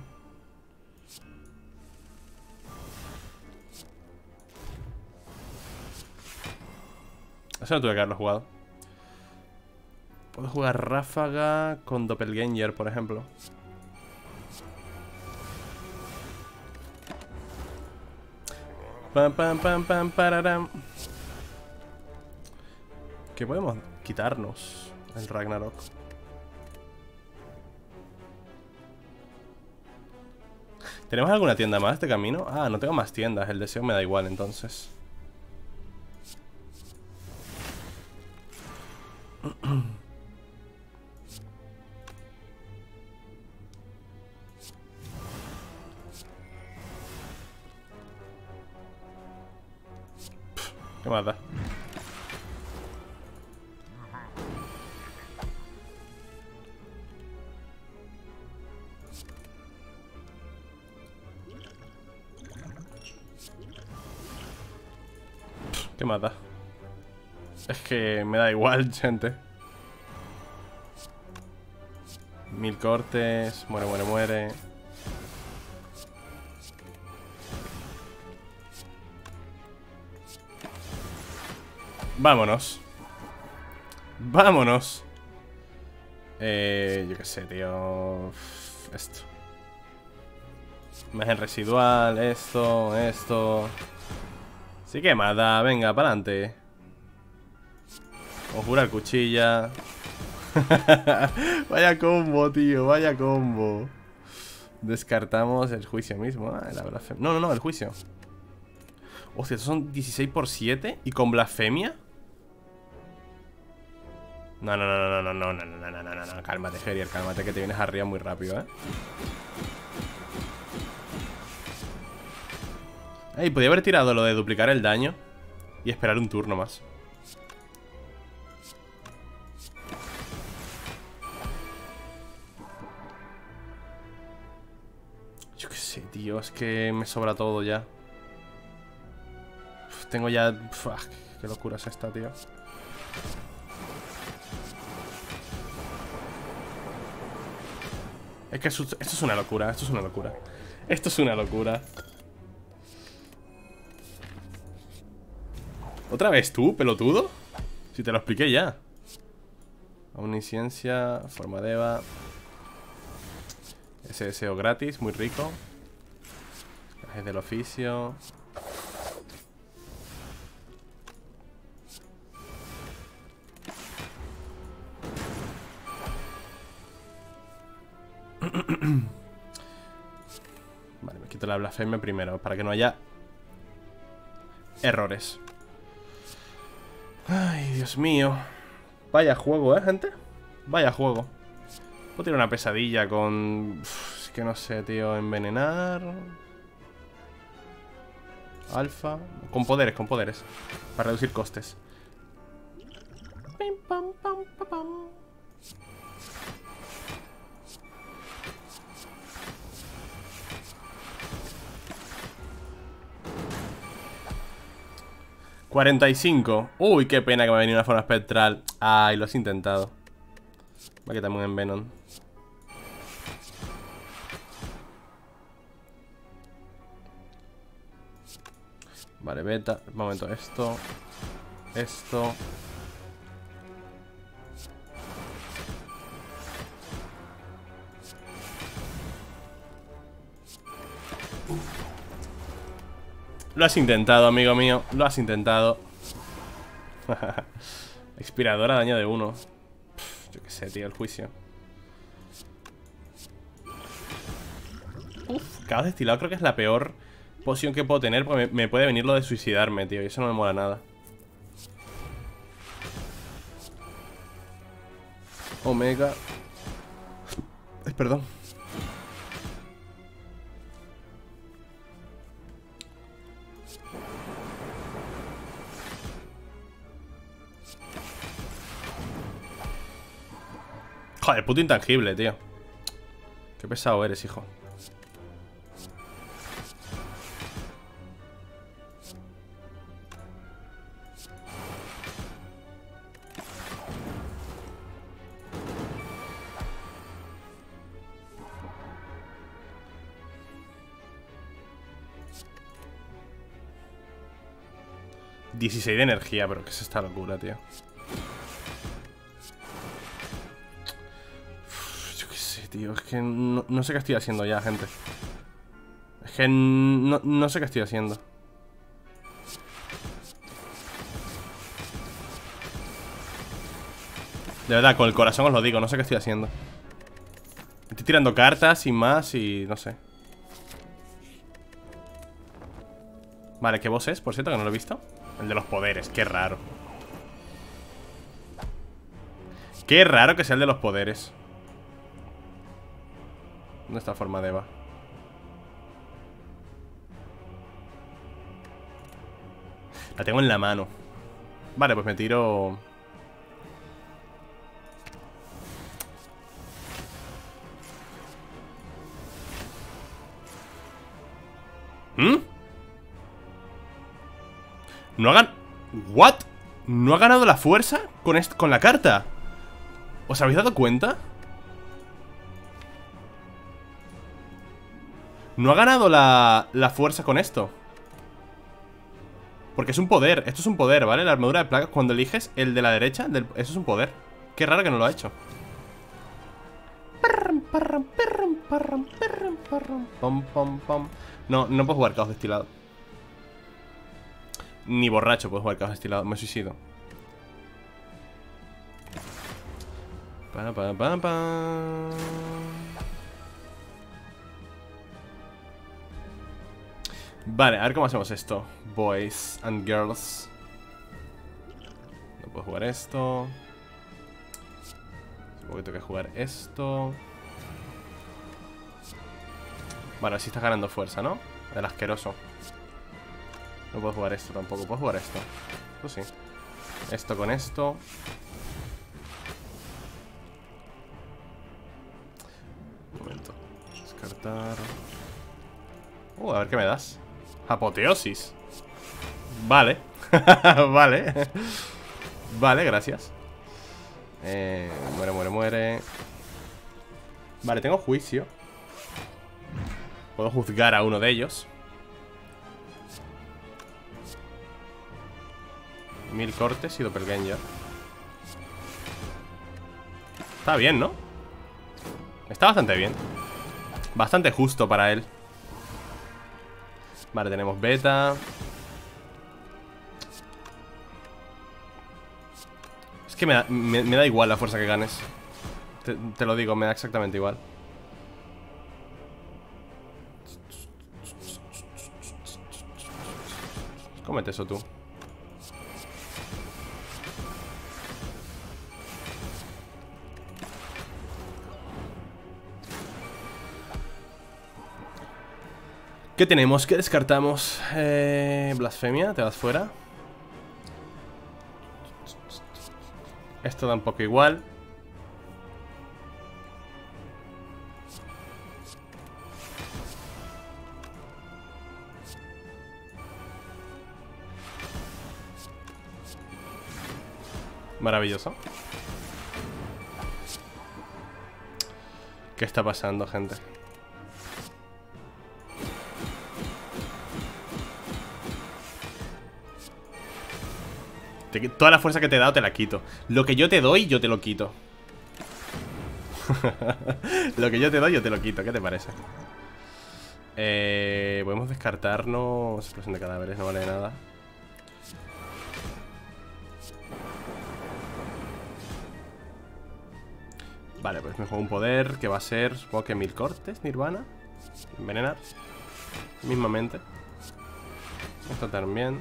Speaker 1: Eso no tuve que haberlo jugado. Puedo jugar ráfaga con Doppelganger, por ejemplo. Pam, pam, pam, pam, pararam. ¿Qué podemos quitarnos el Ragnarok? ¿Tenemos alguna tienda más de camino? Ah, no tengo más tiendas, el deseo me da igual entonces ¿Qué más da? ¿Qué más da? Es que me da igual, gente. Mil cortes Muere, muere, muere. Vámonos. Vámonos. Eh, yo qué sé, tío. Esto. Imagen residual, esto, esto. Sí que mata, venga, para adelante Conjurar cuchilla Vaya combo, tío, vaya combo Descartamos el juicio mismo ah, No, no, no, el juicio Hostia, estos son 16 por 7 ¿Y con blasfemia? No, no, no, no, no, no, no, no, no, no, no, no, cálmate, Gerier, cálmate que te vienes arriba muy rápido, ¿eh? Ey, podía haber tirado lo de duplicar el daño Y esperar un turno más sé, tío, es que me sobra todo ya. Tengo ya... qué locura es esta, tío. Es que esto, es una locura, esto es una locura. Esto es una locura. ¿Otra vez tú, pelotudo? Si te lo expliqué ya. Omnisciencia, forma de Eva. Deseo gratis, muy rico. Es del oficio. Vale, me quito la blasfemia primero Para que no haya Errores Ay, Dios mío Vaya juego, ¿eh, gente? Vaya juego Puedo tener una pesadilla con... es que no sé, tío Envenenar Alfa. Con poderes, con poderes. Para reducir costes. Pim, pam, pam, pam. 45 Uy, qué pena que me ha venido una forma espectral. Ay, lo has intentado. Va a quitarme un Venom Vale, beta Un momento, esto Esto. Lo has intentado, amigo mío. Lo has intentado. Expiradora, daño de uno. Yo qué sé, tío, el juicio. Uf, caos destilado creo que es la peor poción que puedo tener Porque me, puede venir lo de suicidarme, tío Y eso no me mola nada. Omega. Perdón. Joder, puto intangible, tío. Qué pesado eres, hijo ¿16 de energía? Pero ¿qué es esta locura, tío? tío. Es que no, sé qué estoy haciendo ya, gente. Es que no, no sé qué estoy haciendo. De verdad, con el corazón os lo digo, no sé qué estoy haciendo. Estoy tirando cartas y más y no sé. Vale, ¿qué voz es? Por cierto, que no lo he visto. El de los poderes, qué raro. Qué raro que sea el de los poderes. ¿Dónde está forma de Eva? La tengo en la mano Vale, pues me tiro... ¿Mm? No hagan... ¿What? ¿No ha ganado la fuerza con, con la carta? ¿Os habéis dado cuenta? No ha ganado la, la fuerza con esto Porque es un poder Esto es un poder, ¿vale? La armadura de placas Cuando eliges el de la derecha Eso es un poder Qué raro que no lo ha hecho No, no puedo jugar caos destilado Ni borracho puedo jugar caos destilado Me suicido. Pa. Vale, a ver cómo hacemos esto Boys and girls. No puedo jugar esto. Supongo que tengo que jugar esto. Vale, así está ganando fuerza, ¿no? El asqueroso No puedo jugar esto tampoco Puedo jugar esto. Pues sí. Esto con esto. Un momento. Descartar. Uh, a ver qué me das. Apoteosis. Vale. Vale. Vale, gracias. Eh, Muere, muere, muere. Vale, tengo juicio. Puedo juzgar a uno de ellos Mil cortes y doppelganger Está bien, ¿no? Está bastante bien. Bastante justo para él. Vale, tenemos beta. Es que me da, me, da igual la fuerza que ganes. Te, te lo digo, me da exactamente igual. Cómete eso tú ¿Qué tenemos? ¿Qué descartamos? Eh, blasfemia, te vas fuera Esto da un poco igual Maravilloso ¿Qué está pasando, gente? Toda la fuerza que te he dado te la quito. Lo que yo te doy, yo te lo quito. Lo que yo te doy, yo te lo quito. ¿Qué te parece? Eh, podemos descartarnos. Explosión de cadáveres, no vale nada. Vale, pues me juego un poder Que va a ser, supongo que mil cortes Nirvana. Envenenar. Mismamente. Esto también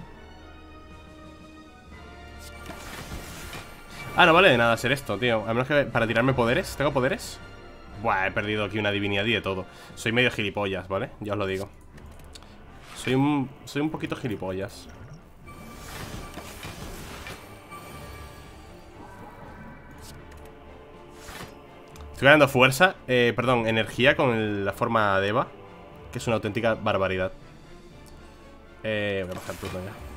Speaker 1: Ah, no vale de nada hacer esto, tío. A menos que para tirarme poderes. ¿Tengo poderes? Buah, he perdido aquí una divinidad y de todo. Soy medio gilipollas, ¿vale? Ya os lo digo. Soy un... Soy un poquito gilipollas. Estoy ganando fuerza eh, Perdón, energía con la forma de Eva Que es una auténtica barbaridad. Eh... Voy a bajar turno ya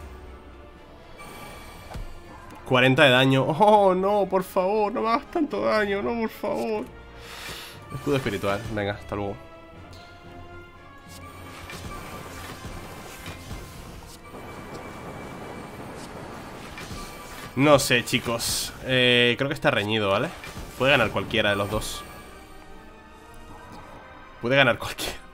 Speaker 1: 40 de daño. Oh, no, por favor, no me hagas tanto daño No, por favor. Escudo espiritual, venga, hasta luego. No sé, chicos. Eh, Creo que está reñido, ¿vale? Puede ganar cualquiera de los dos. Puede ganar cualquiera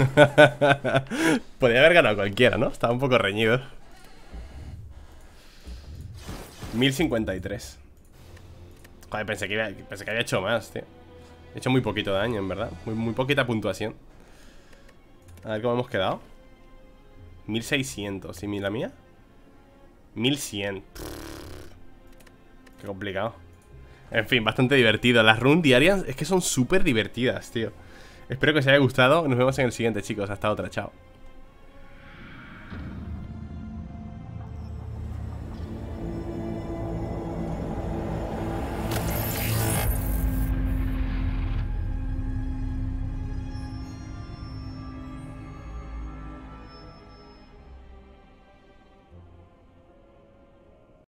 Speaker 1: Podría haber ganado cualquiera, ¿no? Estaba un poco reñido. 1053 Joder, pensé que, había, que había hecho más, tío. He hecho muy poquito daño, en verdad. Muy, poquita puntuación. A ver cómo hemos quedado. 1600, ¿y la mía? 1100 Qué complicado. En fin, bastante divertido. Las runs diarias es que son súper divertidas, tío Espero que os haya gustado. Nos vemos en el siguiente, chicos. Hasta otra. Chao.